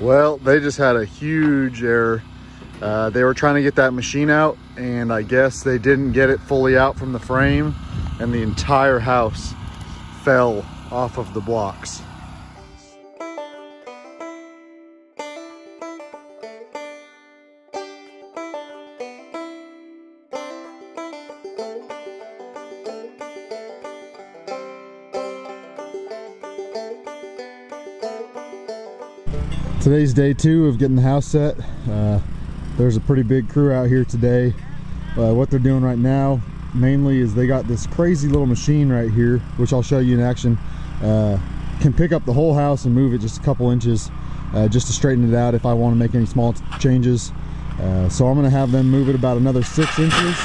Well, they just had a huge error. Uh, they were trying to get that machine out and I guess they didn't get it fully out from the frame and the entire house fell off of the blocks. Today's day two of getting the house set. Uh, there's a pretty big crew out here today. Uh, what they're doing right now mainly is they got this crazy little machine right here, which I'll show you in action. Uh, can pick up the whole house and move it just a couple inches uh, just to straighten it out if I want to make any small changes. Uh, so I'm going to have them move it about another six inches.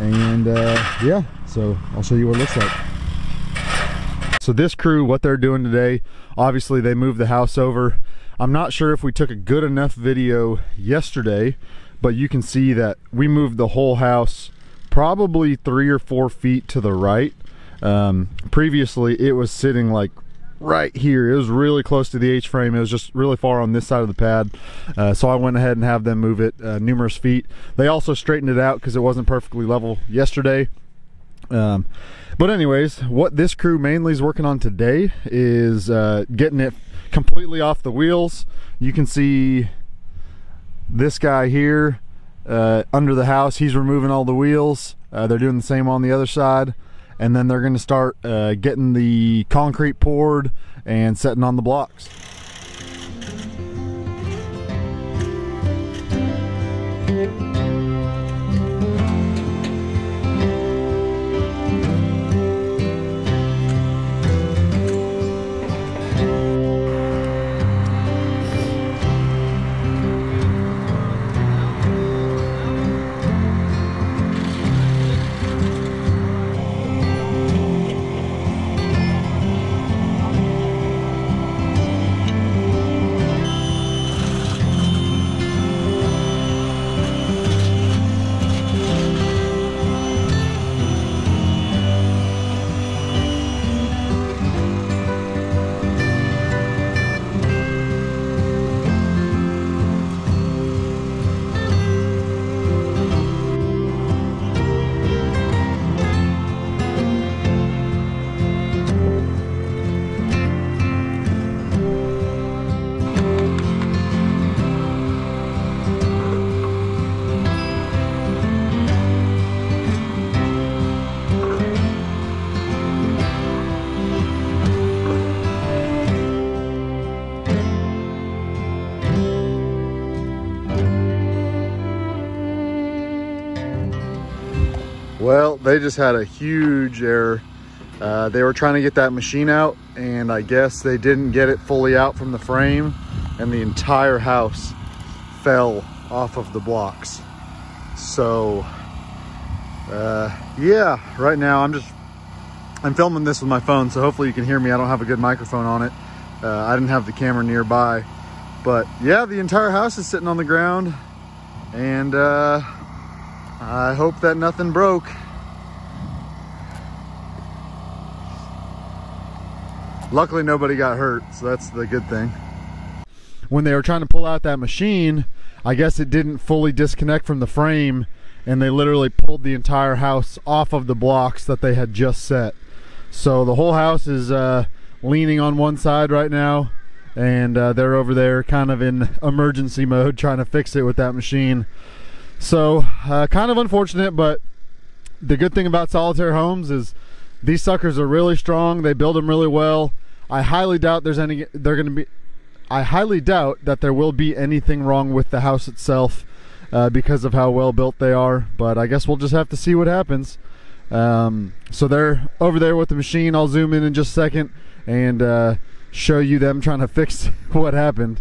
And uh, yeah, so I'll show you what it looks like. So this crew, what they're doing today, obviously they moved the house over I'm not sure if we took a good enough video yesterday, but you can see that we moved the whole house probably three or four feet to the right. Um, previously, it was sitting like right here. It was really close to the H-frame. It was just really far on this side of the pad. Uh, so I went ahead and have them move it uh, numerous feet. They also straightened it out because it wasn't perfectly level yesterday. Um, but anyways, what this crew mainly is working on today is uh, getting it completely off the wheels. You can see this guy here uh, under the house. He's removing all the wheels. Uh, they're doing the same on the other side. And then they're going to start uh, getting the concrete poured and setting on the blocks. Well, they just had a huge error. Uh, they were trying to get that machine out and I guess they didn't get it fully out from the frame and the entire house fell off of the blocks. So, uh, yeah, right now I'm just, I'm filming this with my phone, so hopefully you can hear me. I don't have a good microphone on it. Uh, I didn't have the camera nearby. But yeah, the entire house is sitting on the ground and uh, I hope that nothing broke. Luckily, nobody got hurt, so that's the good thing. When they were trying to pull out that machine, I guess it didn't fully disconnect from the frame, and they literally pulled the entire house off of the blocks that they had just set. So the whole house is uh, leaning on one side right now, and uh, they're over there kind of in emergency mode trying to fix it with that machine. So uh, kind of unfortunate, but the good thing about solitaire homes is these suckers are really strong. They build them really well. I highly doubt there's any. They're going to be. I highly doubt that there will be anything wrong with the house itself uh, because of how well built they are. But I guess we'll just have to see what happens. Um, so they're over there with the machine. I'll zoom in in just a second and uh, show you them trying to fix what happened.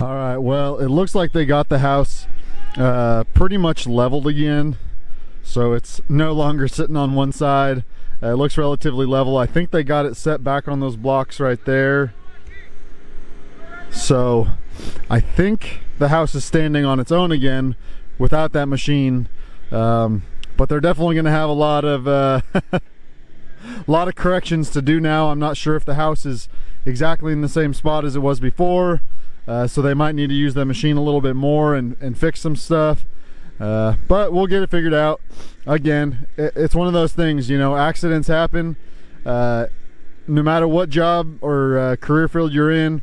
All right, well, it looks like they got the house uh, pretty much leveled again. So it's no longer sitting on one side. Uh, it looks relatively level. I think they got it set back on those blocks right there. So I think the house is standing on its own again without that machine. Um, but they're definitely going to have a lot of uh, a lot of corrections to do now. I'm not sure if the house is exactly in the same spot as it was before. Uh, so they might need to use the machine a little bit more and, and fix some stuff. Uh, but we'll get it figured out. Again, it, it's one of those things, you know, accidents happen. Uh, no matter what job or uh, career field you're in,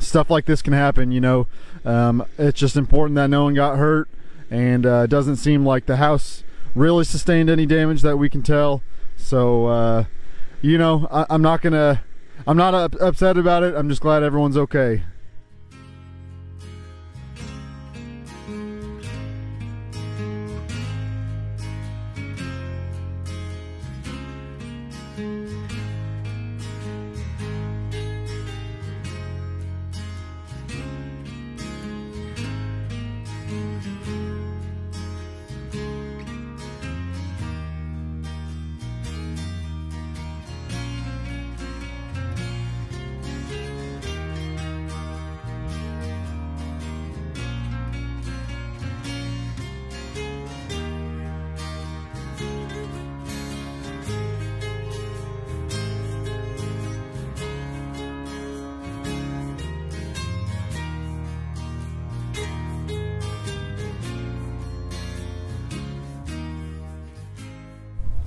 stuff like this can happen, you know. Um, it's just important that no one got hurt and uh, it doesn't seem like the house really sustained any damage that we can tell. So, uh, you know, I, am not gonna, I'm not upset about it. I'm just glad everyone's okay.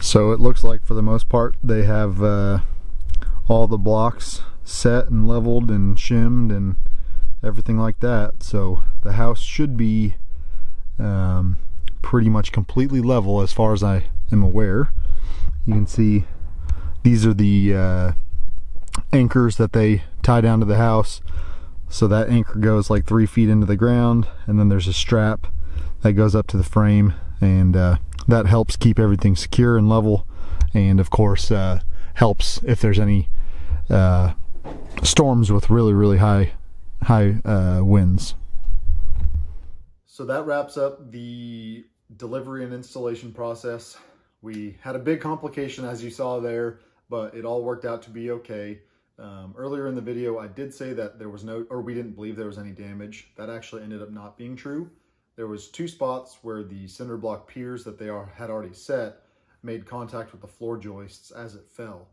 So it looks like for the most part they have uh, all the blocks set and leveled and shimmed and everything like that. So the house should be um, pretty much completely level as far as I am aware. You can see these are the uh, anchors that they tie down to the house. So that anchor goes like three feet into the ground and then there's a strap that goes up to the frame and uh, that helps keep everything secure and level and of course uh, helps if there's any uh, storms with really really high high uh, winds. So that wraps up the delivery and installation process. We had a big complication as you saw there but it all worked out to be okay. Um, earlier in the video I did say that there was no or we didn't believe there was any damage. That actually ended up not being true there was two spots where the cinder block piers that they are, had already set made contact with the floor joists as it fell.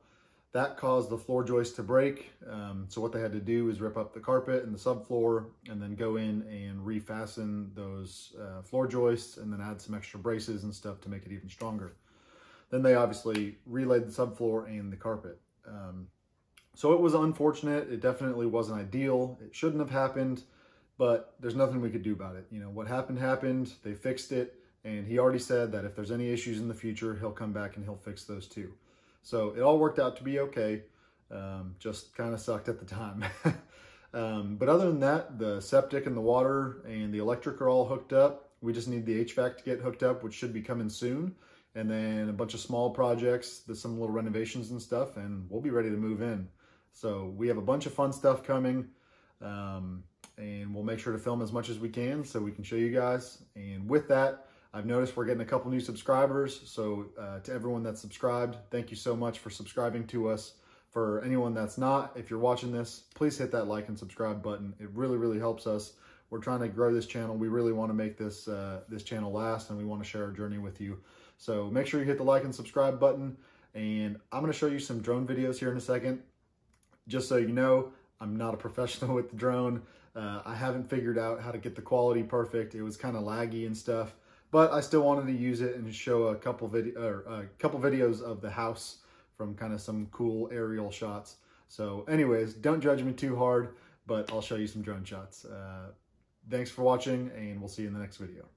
That caused the floor joist to break. Um, so what they had to do is rip up the carpet and the subfloor and then go in and refasten those uh, floor joists and then add some extra braces and stuff to make it even stronger. Then they obviously relaid the subfloor and the carpet. Um, so it was unfortunate. It definitely wasn't ideal. It shouldn't have happened but there's nothing we could do about it. You know, what happened happened, they fixed it, and he already said that if there's any issues in the future, he'll come back and he'll fix those too. So it all worked out to be okay, um, just kind of sucked at the time. um, but other than that, the septic and the water and the electric are all hooked up. We just need the HVAC to get hooked up, which should be coming soon. And then a bunch of small projects, some little renovations and stuff, and we'll be ready to move in. So we have a bunch of fun stuff coming. Um, and we'll make sure to film as much as we can so we can show you guys. And with that, I've noticed we're getting a couple new subscribers. So uh, to everyone that's subscribed, thank you so much for subscribing to us. For anyone that's not, if you're watching this, please hit that like and subscribe button. It really, really helps us. We're trying to grow this channel. We really want to make this uh, this channel last and we want to share our journey with you. So make sure you hit the like and subscribe button. And I'm going to show you some drone videos here in a second. Just so you know, I'm not a professional with the drone. Uh, I haven't figured out how to get the quality perfect. It was kind of laggy and stuff, but I still wanted to use it and show a couple video or a couple videos of the house from kind of some cool aerial shots. So anyways, don't judge me too hard, but I'll show you some drone shots. Uh, thanks for watching and we'll see you in the next video.